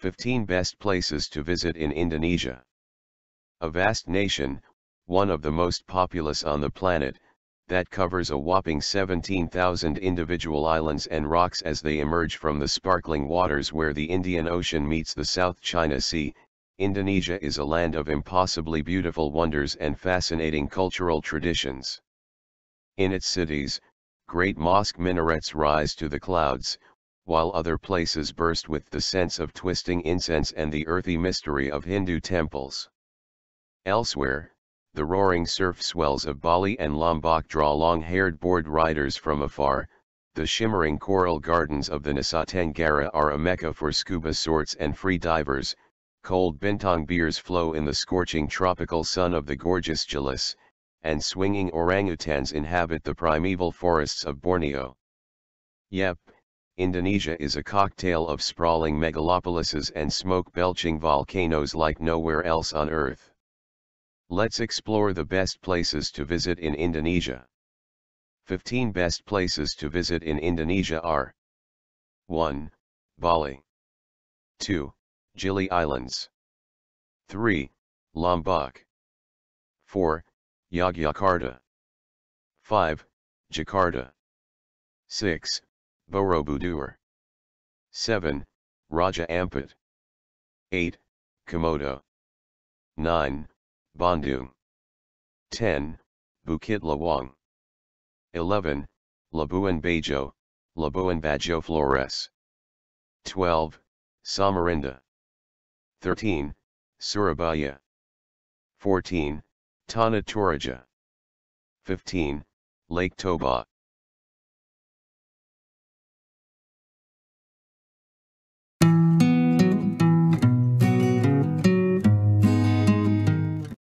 15 Best Places to Visit in Indonesia A vast nation, one of the most populous on the planet, that covers a whopping 17,000 individual islands and rocks as they emerge from the sparkling waters where the Indian Ocean meets the South China Sea, Indonesia is a land of impossibly beautiful wonders and fascinating cultural traditions. In its cities, great mosque minarets rise to the clouds, while other places burst with the scents of twisting incense and the earthy mystery of Hindu temples. Elsewhere, the roaring surf swells of Bali and Lombok draw long-haired board riders from afar, the shimmering coral gardens of the Nusa are a mecca for scuba sorts and free divers, cold bintang beers flow in the scorching tropical sun of the gorgeous Gilis, and swinging orangutans inhabit the primeval forests of Borneo. Yep, Indonesia is a cocktail of sprawling megalopolises and smoke-belching volcanoes like nowhere else on Earth. Let's explore the best places to visit in Indonesia. 15 best places to visit in Indonesia are 1. Bali 2. Gili Islands 3. Lombok 4. Yogyakarta 5. Jakarta 6. Borobudur 7. Raja Ampat 8. Komodo 9. Bandung 10. Bukit Lawang 11. Labuan Bajo, Labuan Bajo Flores 12. Samarinda 13. Surabaya 14. Tanah Toraja 15. Lake Toba